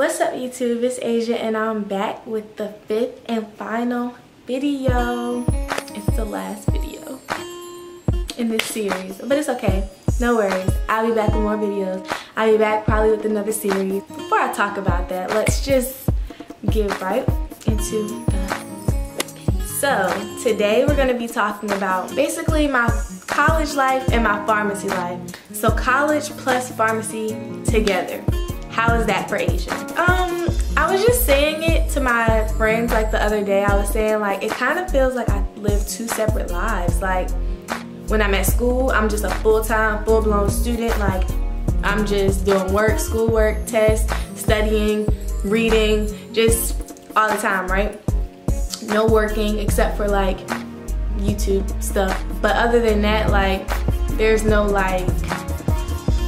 What's up YouTube? It's Asia and I'm back with the fifth and final video. It's the last video in this series, but it's okay. No worries. I'll be back with more videos. I'll be back probably with another series. Before I talk about that, let's just get right into the so today we're gonna be talking about basically my college life and my pharmacy life. So college plus pharmacy together. How is that for Asia? Um, I was just saying it to my friends like the other day. I was saying like it kind of feels like I live two separate lives. Like when I'm at school, I'm just a full-time, full-blown student. Like I'm just doing work, schoolwork, tests, studying, reading, just all the time, right? no working except for like YouTube stuff. But other than that, like there's no like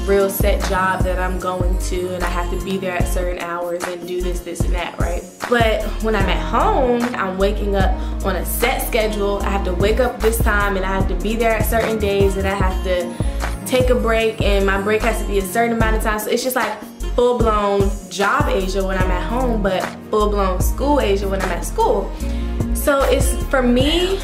real set job that I'm going to and I have to be there at certain hours and do this, this and that, right? But when I'm at home, I'm waking up on a set schedule. I have to wake up this time and I have to be there at certain days and I have to take a break and my break has to be a certain amount of time. So it's just like full-blown job Asia when I'm at home, but full-blown school Asia when I'm at school. So it's, for me,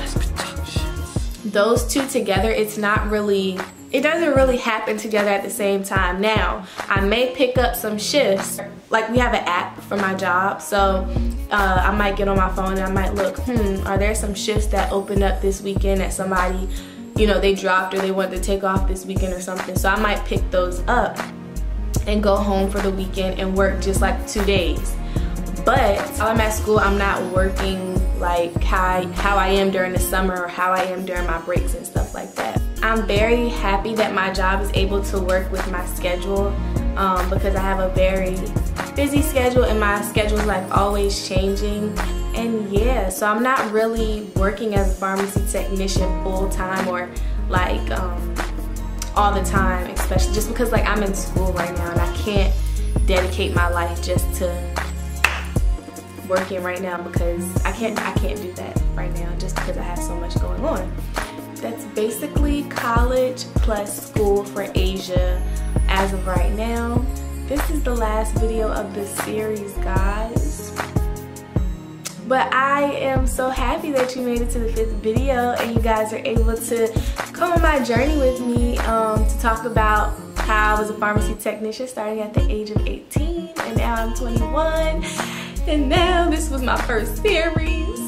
those two together, it's not really, it doesn't really happen together at the same time. Now, I may pick up some shifts. Like we have an app for my job, so uh, I might get on my phone and I might look, hmm, are there some shifts that opened up this weekend that somebody, you know, they dropped or they wanted to take off this weekend or something. So I might pick those up and go home for the weekend and work just like two days. But while I'm at school, I'm not working like how I, how I am during the summer or how I am during my breaks and stuff like that. I'm very happy that my job is able to work with my schedule um, because I have a very busy schedule and my schedule is like always changing. And yeah, so I'm not really working as a pharmacy technician full time or like um, all the time, especially just because like I'm in school right now and I can't dedicate my life just to working right now because I can't I can't do that right now just because I have so much going on. That's basically college plus school for Asia as of right now. This is the last video of the series, guys. But I am so happy that you made it to the fifth video and you guys are able to come on my journey with me um, to talk about how I was a pharmacy technician starting at the age of 18 and now I'm 21 and now this was my first series.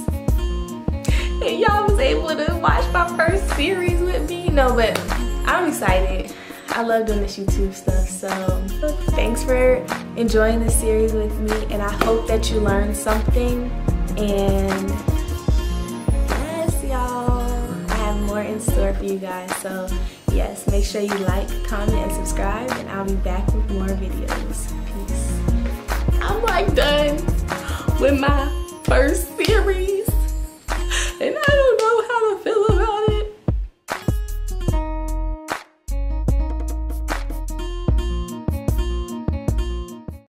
And y'all was able to watch my first series with me. No but I'm excited. I love doing this YouTube stuff so thanks for enjoying this series with me. And I hope that you learned something. And yes y'all I have more in store for you guys. So yes make sure you like comment and subscribe. And I'll be back with more videos. Peace. I'm like done with my first series